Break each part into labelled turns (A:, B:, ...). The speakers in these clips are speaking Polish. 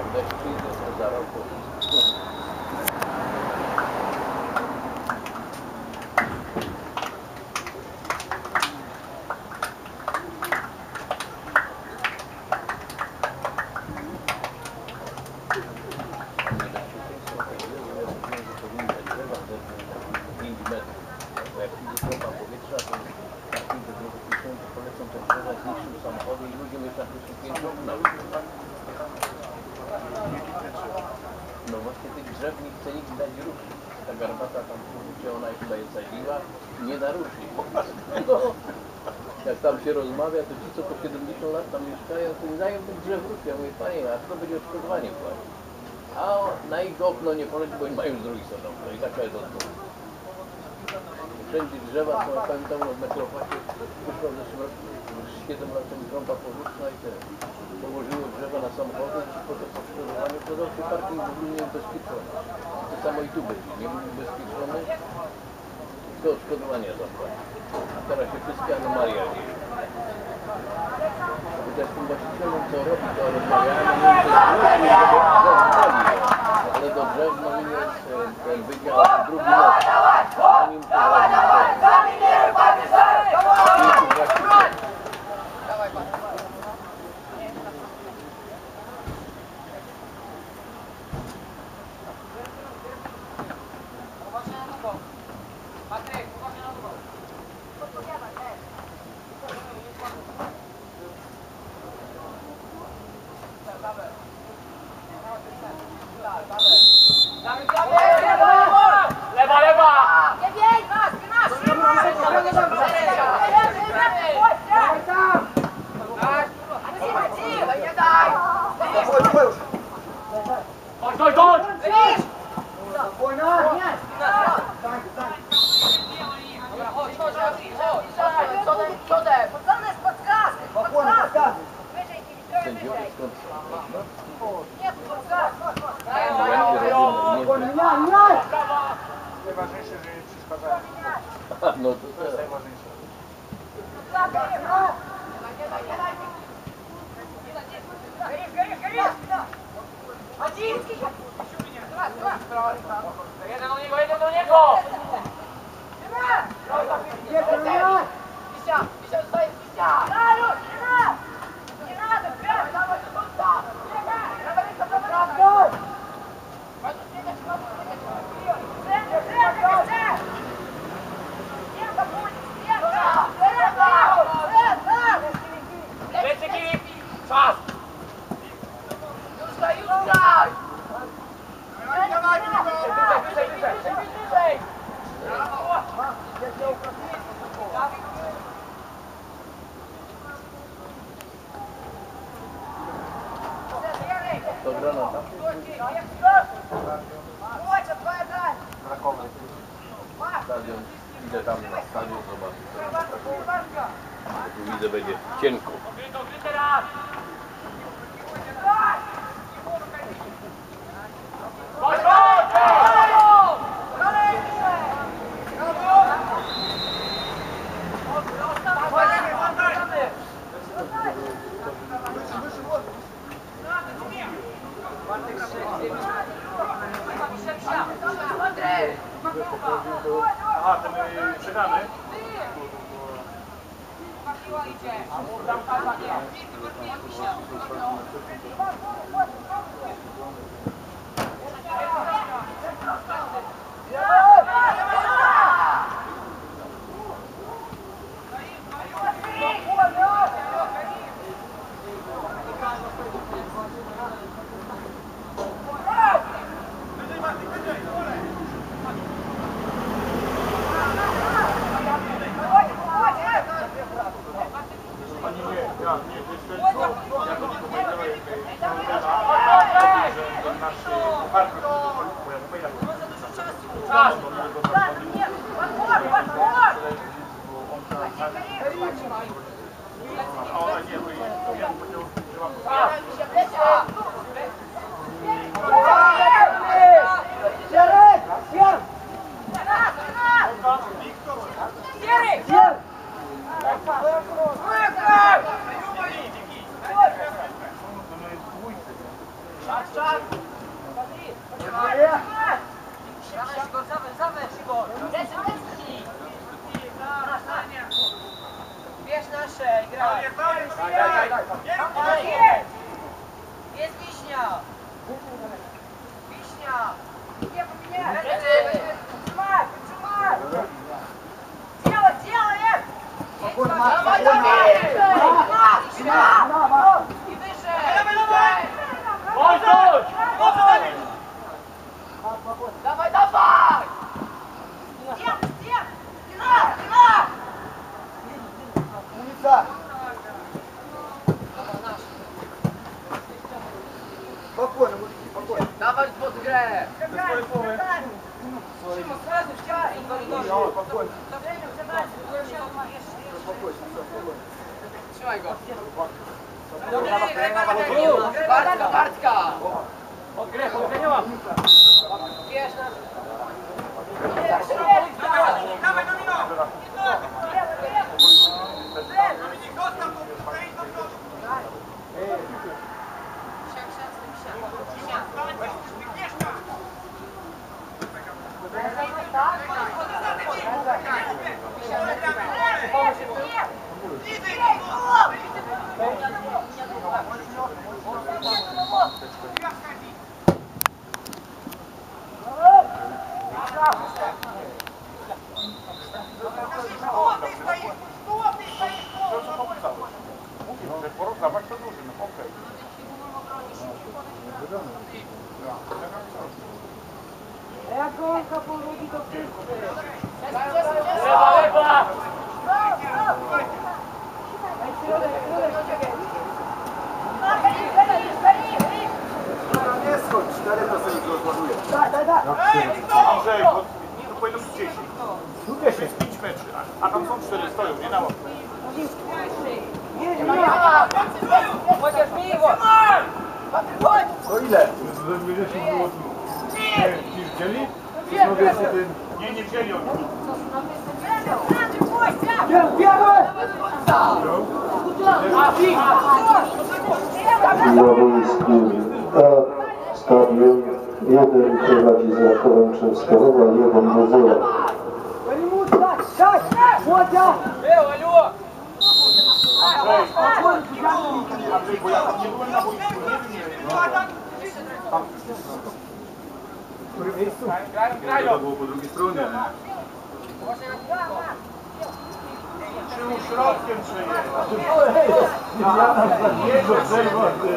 A: Estudios, tam się rozmawia, to ci, co po 70 lat tam mieszkają, to nie dają tych drzew ruszyć. Ja mówię, panie, a kto będzie odszkodowanie płacił? A na ich okno nie poleci, bo oni mają z drugiej strony okno i taka jest odpowiedź. Wszędzie drzewa są, ja pamiętam, w Metropacie wyszła w zeszłym roku, już 7 lat temu trąba powietrzna i te położyło drzewa na samochody i po to poszkodowaniu podał się parking w ogóle nieubezpieczony. To samo i tu będzie, nieubezpieczony, kto odszkodowania zapłaci. A teraz się wszystkie anomalia dzieją. Chociaż tym właścicielem co robi, to rozmawiamy, ale do drzew no jest e, ten wydział drugi most.
B: Один! Chodź!
A: Sędziowie skąd są?
C: Najważniejsze, że nie przeszkadzają.
A: A, No to
C: To jest
A: teraz.
C: najważniejsze.
B: Jeden do niego, jeden
A: Stadion. Idę tam na stadion zobaczyć. Tu widzę będzie cienko.
B: Dice, amor,
C: dan papa, che ha scritto per me, Dobrze! Zebrali, zebrali! Szymon, zrazu ściągnij do
B: korytarza! Dobrze, zebrali! Trzymaj go! Dobrze, Bartka! Bartka! Odgrę, odgrę nie
C: mam! Porozdawać to duży, no okej.
D: Nie schodź, cztery to sobie rozładuje.
C: Andrzej, bo to powinno być 10. To jest 5 meczy, a tam są 4 stoją, nie na łapie.
B: Подержи его! Подходь!
D: Оля! Взяли?
C: Не, не взяли он.
E: Na boisku stadion jeden prowadzi z Rakowem Częstochowa, jeden do 0.
C: Młodzia! drugi
B: struni, ne? Če v Šrotskem še je. Je že vse
E: vrde.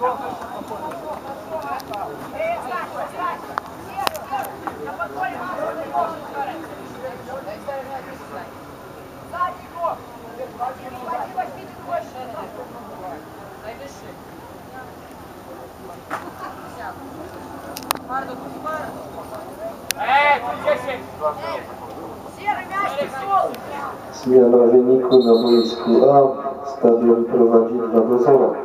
E: Thank you. Boisku A stadion prowadzi 2 do 0.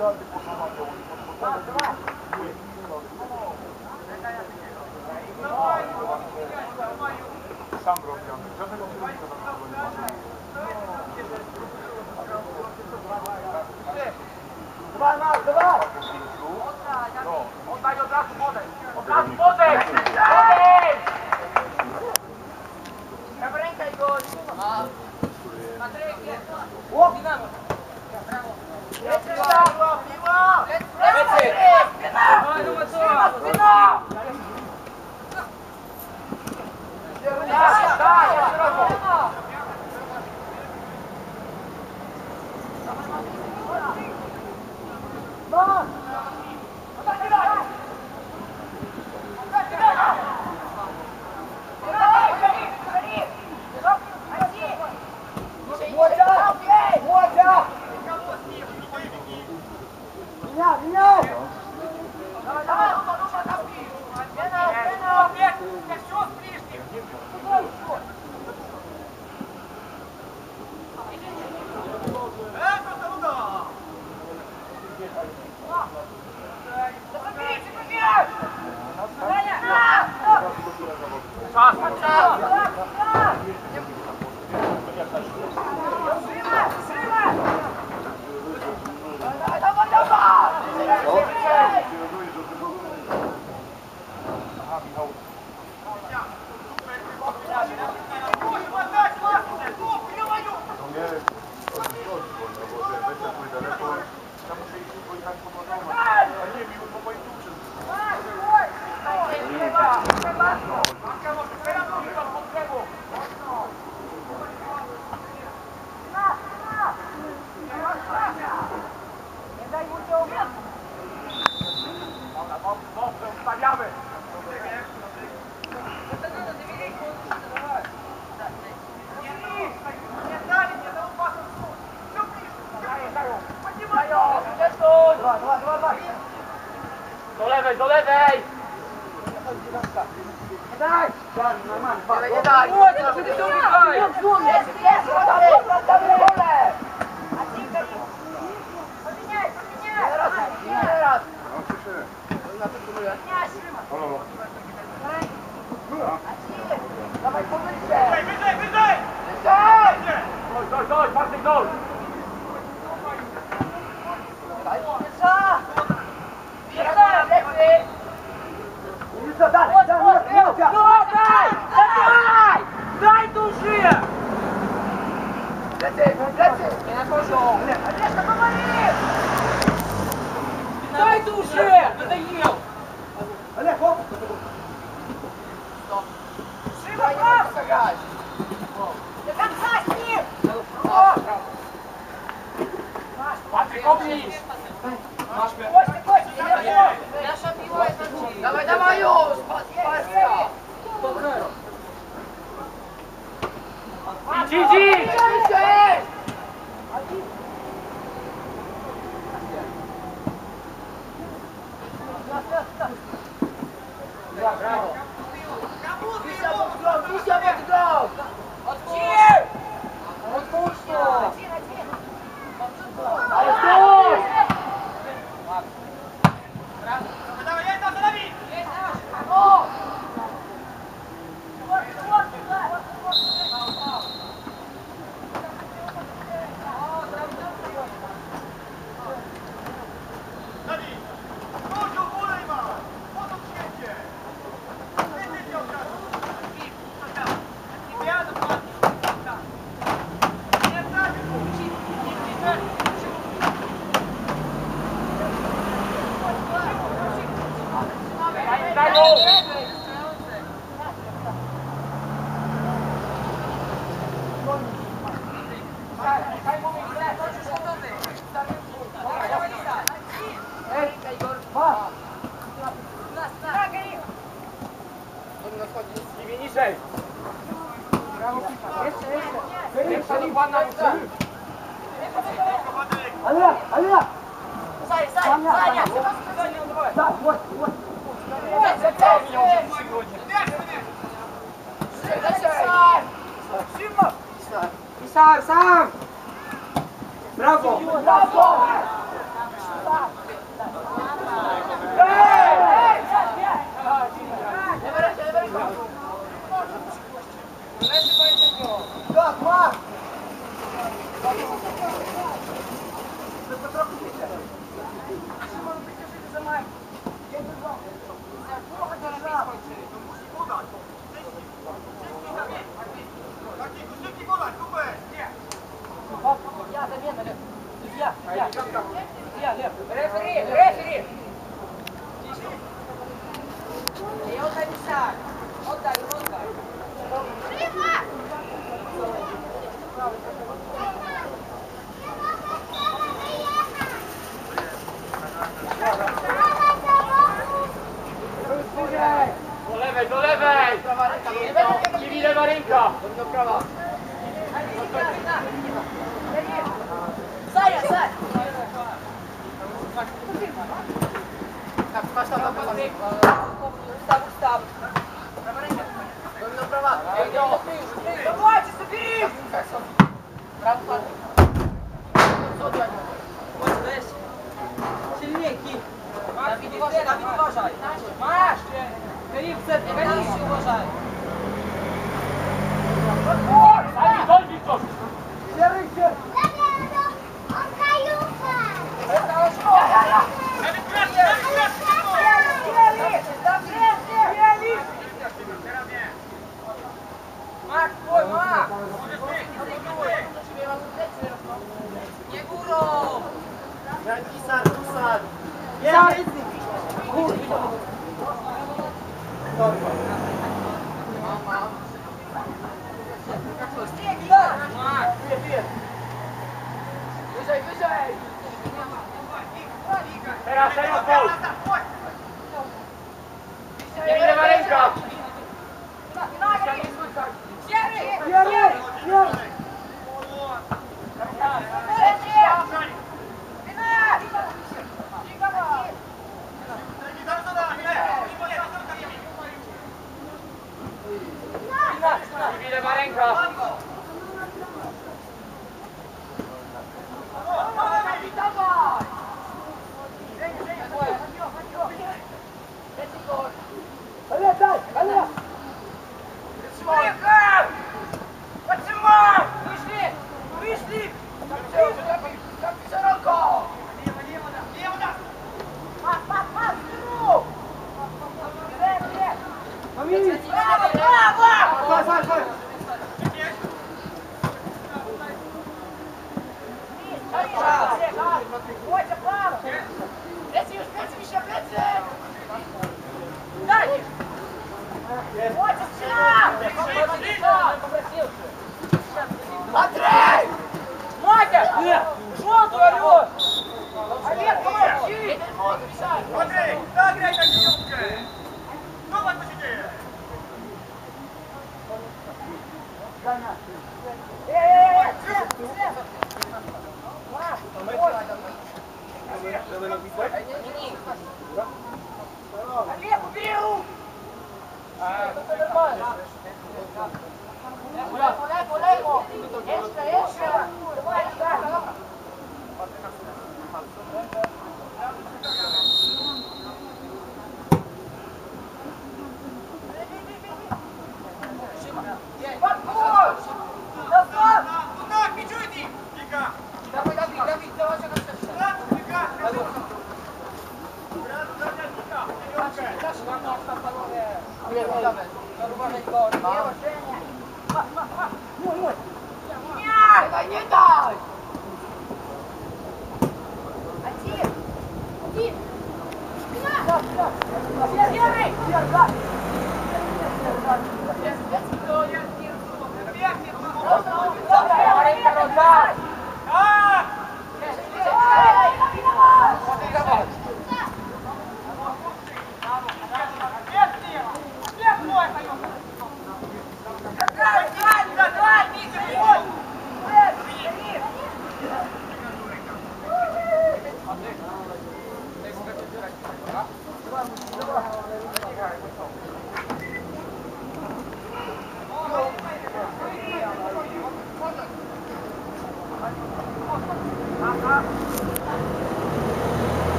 B: got the Алло, алло! Саня,
C: Саня!
B: Да, вот, вот! Сам, сам! Браво! Браво! Эй! Эй!
F: Эй! Как, Марк?
B: Ты поторопись. Давайте, собери! Сильнее, Кит. Давид уважай. Маш, Кариб, Кариб, уважай. Minecraft.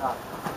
B: 啊。